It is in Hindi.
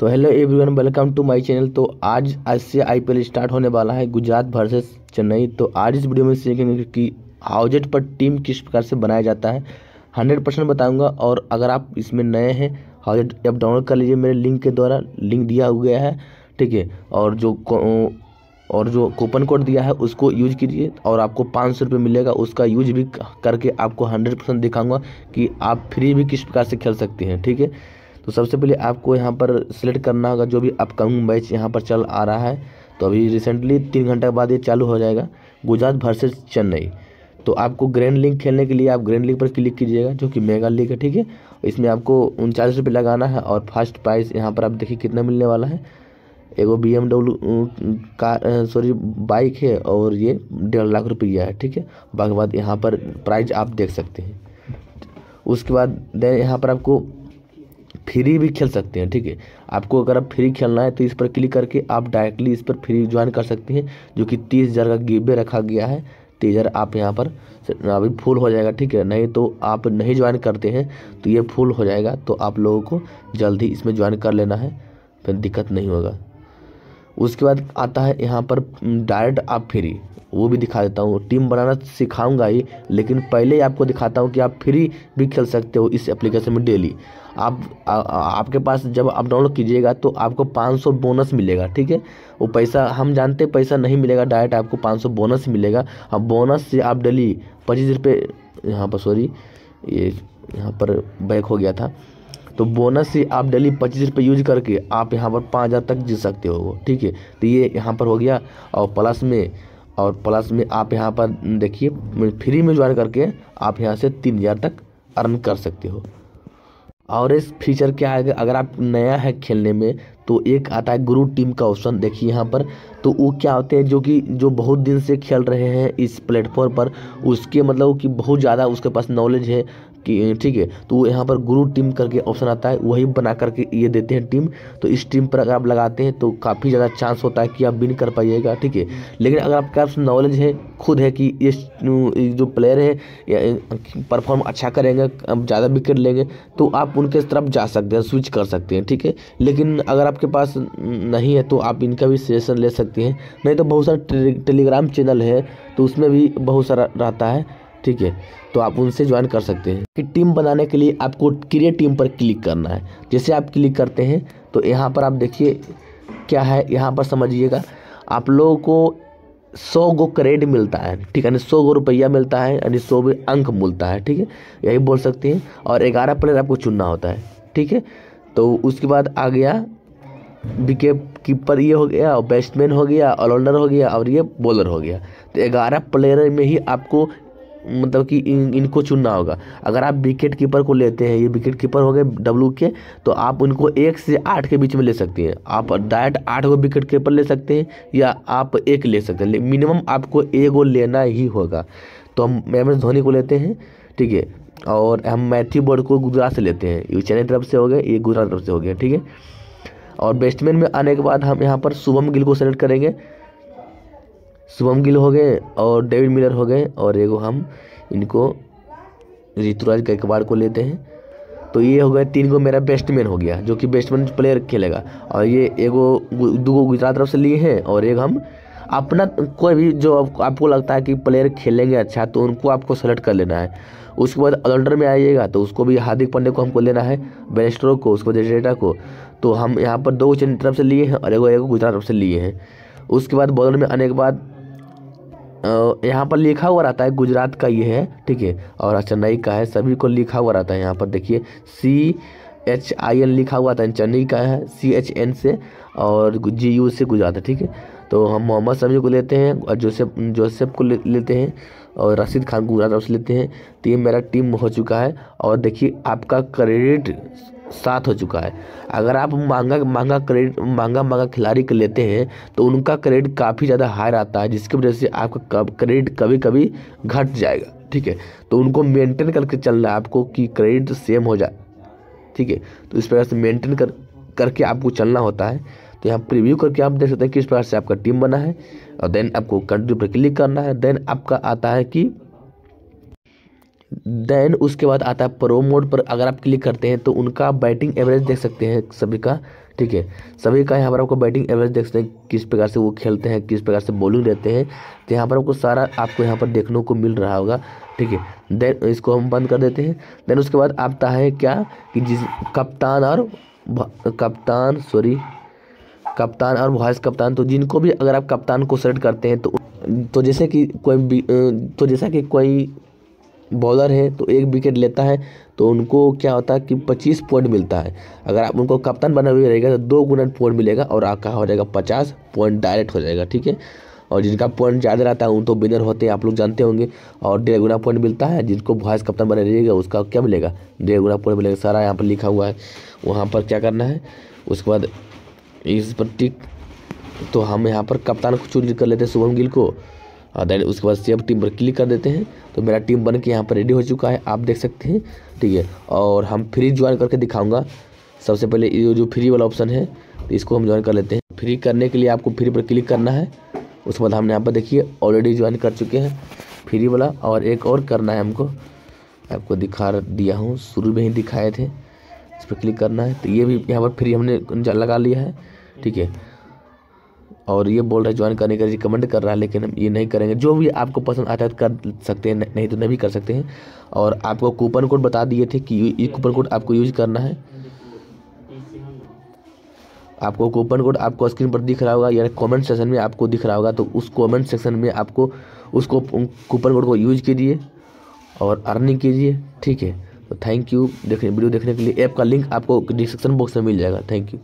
तो hello everyone welcome to my channel तो आज आज से आईपीएल स्टार्ट होने वाला है गुजरात वर्सेस चेन्नई। तो आज इस वीडियो में सीखेंगे कि हाउजेट पर टीम किस प्रकार से बनाया जाता है। हंड्रेड परसेंट बताऊँगा और अगर आप इसमें नए हैं हाउजेट ऐप डाउनलोड कर लीजिए मेरे लिंक के द्वारा। लिंक दिया गया है, ठीक है? और जो और जो कूपन कोड दिया है, उसको यूज़ कीजिए और आपको पाँच सौ रुपये मिलेगा। उसका यूज़ भी करके आपको हंड्रेड परसेंट दिखाऊँगा कि आप फ्री भी किस प्रकार से खेल सकते हैं, ठीक है? तो सबसे पहले आपको यहाँ पर सिलेक्ट करना होगा जो भी अपकमिंग मैच यहाँ पर चल आ रहा है। तो अभी रिसेंटली तीन घंटे बाद ये चालू हो जाएगा, गुजरात वर्सेज चेन्नई। तो आपको ग्रैंड लीग खेलने के लिए आप ग्रैंड लीग पर क्लिक कीजिएगा, जो कि मेगा लीग है, ठीक है? इसमें आपको उनचालीस रुपये लगाना है और फ़र्स्ट प्राइस यहाँ पर आप देखिए कितना मिलने वाला है। एगो BMW car sorry bike है और ये डेढ़ लाख रुपया है, ठीक है? बाकी बाद यहाँ पर प्राइज आप देख सकते हैं। उसके बाद यहाँ पर आपको फ्री भी खेल सकते हैं, ठीक है? आपको अगर आप फ्री खेलना है तो इस पर क्लिक करके आप डायरेक्टली इस पर फ्री ज्वाइन कर सकते हैं, जो कि तीस हज़ार का गिवे रखा गया है। तीस हज़ार आप यहाँ पर अभी फुल हो जाएगा, ठीक है? नहीं तो आप नहीं ज्वाइन करते हैं तो ये फुल हो जाएगा तो आप लोगों को जल्दी इसमें ज्वाइन कर लेना है, फिर दिक्कत नहीं होगा। उसके बाद आता है यहाँ पर डायरेक्ट आप फ्री वो भी दिखा देता हूँ। टीम बनाना सिखाऊँगा ही लेकिन पहले ही आपको दिखाता हूँ कि आप फ्री भी खेल सकते हो इस एप्लीकेशन में डेली आप आ, आपके पास जब आप डाउनलोड कीजिएगा तो आपको 500 बोनस मिलेगा ठीक है? वो पैसा हम जानते पैसा नहीं मिलेगा डायरेक्ट आपको 500 बोनस मिलेगा। अब बोनस से आप डेली पच्चीस रुपये यहाँ पर सॉरी ये यहाँ पर बैक हो गया था। तो बोनस से आप डेली पच्चीस रुपये यूज़ करके आप यहाँ पर पाँच हज़ार तक जीत सकते हो ठीक है? तो ये यहाँ पर हो गया। और प्लस में और प्लस में आप यहाँ पर देखिए फ्री में ज्वाइन करके आप यहाँ से तीन हज़ार तक अर्न कर सकते हो। और इस फीचर क्या है अगर आप नया है खेलने में तो एक आता है गुरु टीम का ऑप्शन देखिए यहाँ पर। तो वो क्या होते हैं, जो कि, जो बहुत दिन से खेल रहे हैं इस प्लेटफॉर्म पर, उसके मतलब कि बहुत ज़्यादा उसके पास नॉलेज है। कि, ठीक है तो यहाँ पर गुरु टीम करके ऑप्शन आता है, वही बना करके ये देते हैं टीम। तो इस टीम पर अगर आप लगाते हैं तो काफ़ी ज़्यादा चांस होता है कि आप विन कर पाइएगा, ठीक है। लेकिन अगर आपके पास नॉलेज है, खुद है कि ये जो प्लेयर है परफॉर्म अच्छा करेंगे ज़्यादा विकेट लेंगे तो आप उनके तरफ़ जा सकते हैं स्विच कर सकते हैं, ठीक है। लेकिन अगर आपके पास नहीं है तो आप इनका भी सजेशन ले सकते हैं। नहीं तो बहुत सारा टेलीग्राम चैनल है तो उसमें भी बहुत सारा रहता है। ठीक है तो आप उनसे ज्वाइन कर सकते हैं। कि टीम बनाने के लिए आपको क्रिएट टीम पर क्लिक करना है। जैसे आप क्लिक करते हैं तो यहाँ पर आप देखिए क्या है, यहाँ पर समझिएगा, आप लोगों को सौ गो क्रेड मिलता है, ठीक है, यानी सौ गो रुपया मिलता है, यानी सौ अंक मिलता है, ठीक है, यही बोल सकते हैं, और ग्यारह प्लेयर आपको चुनना होता है, ठीक है तो उसके बाद आ गया विकेट कीपर ये हो गया बैट्समैन हो गया ऑलराउंडर हो गया, और ये बॉलर हो गया तो ग्यारह प्लेयर में ही आपको मतलब कि इन, इनको चुनना होगा। अगर आप विकेट कीपर को लेते हैं, ये विकेट कीपर हो गए डब्लू के तो आप उनको एक से आठ के बीच में ले सकते हैं। आप डायरेक्ट आठ गो विकेट कीपर ले सकते हैं या आप एक ले सकते हैं मिनिमम आपको एक गो लेना ही होगा। तो हम एम एस धोनी को लेते हैं, ठीक है? और हम मैथ्यू बोर्ड को गुजरात से लेते हैं। ये चेन्नई तरफ़ से हो गए, ये गुजरात तरफ़ से हो गया ठीक है? और बैट्समैन में आने के बाद हम यहाँ पर शुभम गिल को सेलेक्ट करेंगे। शुभम गिल हो गए और डेविड मिलर हो गए और एगो हम इनको ऋतुराज गायकवाड़ को लेते हैं। तो ये हो गए तीन गो मेरा बेस्टमैन हो गया, जो कि बेस्टमैन प्लेयर खेलेगा। और ये एगो दो गो गुजरात तरफ़ से लिए हैं और एक हम अपना कोई भी जो आपको लगता है कि प्लेयर खेलेंगे अच्छा तो उनको आपको सेलेक्ट कर लेना है। उसके बाद ऑलराउंडर में आइएगा तो उसको भी हार्दिक पांडे को हमको लेना है बेस्ट्रो को, उसको डेटा को। तो हम यहाँ पर दो चेन्नई तरफ़ से लिए हैं और एगो एगो गुजरात तरफ़ से लिए हैं। उसके बाद बॉलर में आने के बाद यहाँ पर लिखा हुआ रहता है गुजरात का ये है ठीक है? और चेन्नई का है सभी को लिखा हुआ रहता है यहाँ पर देखिए। सी एच आई एन लिखा हुआ था चेन्नई का है सी एच एन से और जी यू से गुजरात है ठीक है? तो हम मोहम्मद समी को लेते हैं और जोसेफ जोसेफ को ले, लेते हैं और रशीद खान को गुजरात से लेते हैं। तो ये मेरा टीम हो चुका है और देखिए आपका क्रेडिट सात हो चुका है। अगर आप महँगा महँगा क्रेडिट महँगा महँगा खिलाड़ी के लेते हैं तो उनका क्रेडिट काफ़ी ज़्यादा हाई रहता है, जिसकी वजह से आपका क्रेडिट कभी कभी घट जाएगा, ठीक है? तो उनको मेंटेन करके चलना है आपको कि क्रेडिट सेम हो जाए ठीक है? तो इस प्रकार से मेंटेन कर, करके आपको चलना होता है। तो यहाँ प्रीव्यू करके आप देख सकते हैं किस प्रकार से आपका टीम बना है, और देन आपको कंट्री पर क्लिक करना है देन आपका आता है कि देन उसके बाद आता है प्रो मोड पर अगर आप क्लिक करते हैं तो उनका बैटिंग एवरेज देख सकते हैं सभी का, ठीक है? सभी का यहाँ पर आपको बैटिंग एवरेज देख सकते हैं, किस प्रकार से वो खेलते हैं, किस प्रकार से बॉलिंग देते हैं। तो यहाँ पर आपको सारा आपको यहाँ पर देखने को मिल रहा होगा, ठीक है? देन इसको हम बंद कर देते हैं। देन उसके बाद आता है क्या? कि जिस कप्तान और कप्तान सॉरी कप्तान और वाइस कप्तान तो जिनको भी अगर आप कप्तान को सेलेक्ट करते हैं तो तो जैसे कि कोई तो जैसा कि कोई बॉलर है तो एक विकेट लेता है तो उनको क्या होता है कि पच्चीस पॉइंट मिलता है। अगर आप उनको कप्तान बना हुए रहेगा तो दो गुना पॉइंट मिलेगा और आपका हो जाएगा पचास पॉइंट डायरेक्ट हो जाएगा, ठीक है? और जिनका पॉइंट ज़्यादा रहता है उन तो विनर होते हैं, आप लोग जानते होंगे। और डेढ़ गुना पॉइंट मिलता है, जिनको वॉइस कप्तान बना रहिएगा, उसका क्या मिलेगा? डेढ़ गुना पॉइंट मिलेगा। सारा यहाँ पर लिखा हुआ है। वहाँ पर क्या करना है? उसके बाद इस पर टिक तो हम यहाँ पर कप्तान को चूज़ कर लेते हैं शुभम गिल को। देन उसके बाद सेव टीम पर क्लिक कर देते हैं। तो मेरा टीम बन के यहाँ पर रेडी हो चुका है, आप देख सकते हैं, ठीक है? और हम फ्री ज्वाइन करके दिखाऊँगा। सबसे पहले ये जो फ्री वाला ऑप्शन है तो इसको हम ज्वाइन कर लेते हैं। फ्री करने के लिए आपको फ्री पर क्लिक करना है। उसके बाद हमने यहाँ पर देखिए ऑलरेडी ज्वाइन कर चुके हैं फ्री वाला। और एक और करना है हमको। आपको दिखा दिया हूँ, शुरू में ही दिखाए थे। इस पर क्लिक करना है। तो ये भी यहाँ पर फ्री हमने लगा लिया है, ठीक है? और ये बोल रहा है ज्वाइन करने का रिकमेंड कर रहा है, लेकिन हम ये नहीं करेंगे। जो भी आपको पसंद आता है, कर सकते हैं, नहीं तो नहीं कर सकते हैं। और आपको कूपन कोड बता दिए थे कि ये कूपन कोड आपको यूज़ करना है। आपको कूपन कोड आपको स्क्रीन पर दिख रहा होगा या कमेंट सेक्शन में आपको दिख रहा होगा तो उस कमेंट सेक्शन में आपको उसको कूपन कोड को यूज़ कीजिए और अर्निंग कीजिए, ठीक है? तो थैंक यू देखने वीडियो देखने के लिए ऐप का लिंक आपको डिस्क्रिप्शन बॉक्स में मिल जाएगा। Thank you